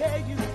yeah, you.